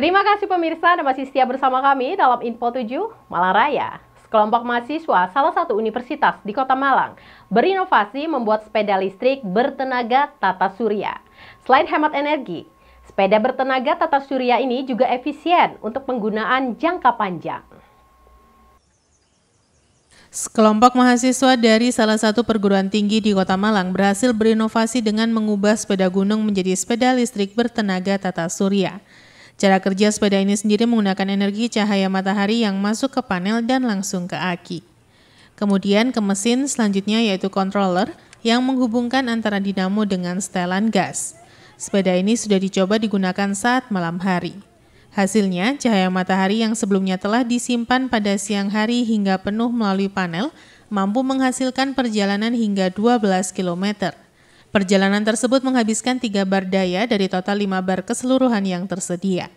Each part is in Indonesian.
Terima kasih pemirsa dan masih setia bersama kami dalam Info 7 Malang Raya. Sekelompok mahasiswa salah satu universitas di Kota Malang berinovasi membuat sepeda listrik bertenaga tata surya. Selain hemat energi, sepeda bertenaga tata surya ini juga efisien untuk penggunaan jangka panjang. Sekelompok mahasiswa dari salah satu perguruan tinggi di Kota Malang berhasil berinovasi dengan mengubah sepeda gunung menjadi sepeda listrik bertenaga tata surya. Cara kerja sepeda ini sendiri menggunakan energi cahaya matahari yang masuk ke panel dan langsung ke aki. Kemudian ke mesin selanjutnya yaitu controller yang menghubungkan antara dinamo dengan setelan gas. Sepeda ini sudah dicoba digunakan saat malam hari. Hasilnya, cahaya matahari yang sebelumnya telah disimpan pada siang hari hingga penuh melalui panel mampu menghasilkan perjalanan hingga 12 km. Perjalanan tersebut menghabiskan 3 bar daya dari total 5 bar keseluruhan yang tersedia.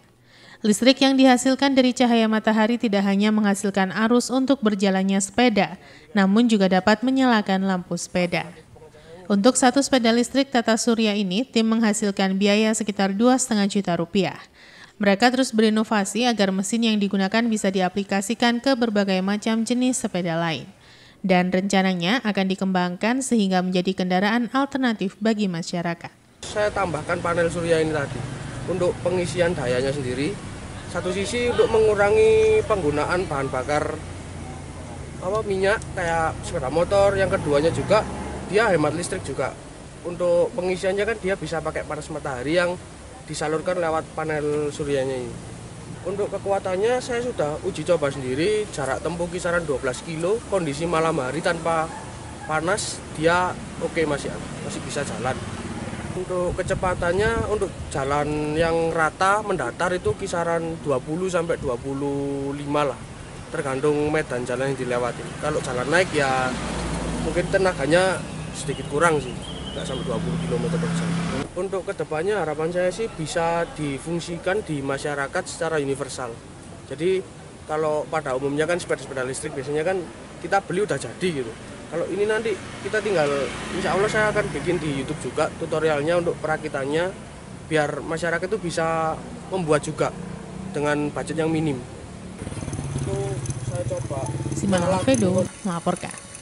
Listrik yang dihasilkan dari cahaya matahari tidak hanya menghasilkan arus untuk berjalannya sepeda, namun juga dapat menyalakan lampu sepeda. Untuk satu sepeda listrik tata surya ini, tim menghasilkan biaya sekitar 2,5 juta rupiah. Mereka terus berinovasi agar mesin yang digunakan bisa diaplikasikan ke berbagai macam jenis sepeda lain. Dan rencananya akan dikembangkan sehingga menjadi kendaraan alternatif bagi masyarakat. Saya tambahkan panel surya ini tadi untuk pengisian dayanya sendiri. Satu sisi untuk mengurangi penggunaan bahan bakar apa minyak kayak sepeda motor. Yang keduanya juga dia hemat listrik juga. Untuk pengisiannya kan dia bisa pakai panas matahari yang disalurkan lewat panel suryanya ini. Untuk kekuatannya saya sudah uji coba sendiri, jarak tempuh kisaran 12 kilo, kondisi malam hari tanpa panas dia oke okay, masih masih bisa jalan. Untuk kecepatannya untuk jalan yang rata mendatar itu kisaran 20 sampai 25 lah. Tergantung medan jalan yang dilewati. Kalau jalan naik ya mungkin tenaganya sedikit kurang sih nggak sampai 20 km per jam. Untuk ke depannya harapan saya sih bisa difungsikan di masyarakat secara universal. Jadi kalau pada umumnya kan sepeda-sepeda listrik biasanya kan kita beli udah jadi gitu. Kalau ini nanti kita tinggal, insya Allah saya akan bikin di YouTube juga tutorialnya untuk perakitannya biar masyarakat itu bisa membuat juga dengan budget yang minim. Itu saya coba. Alfredo melaporkan.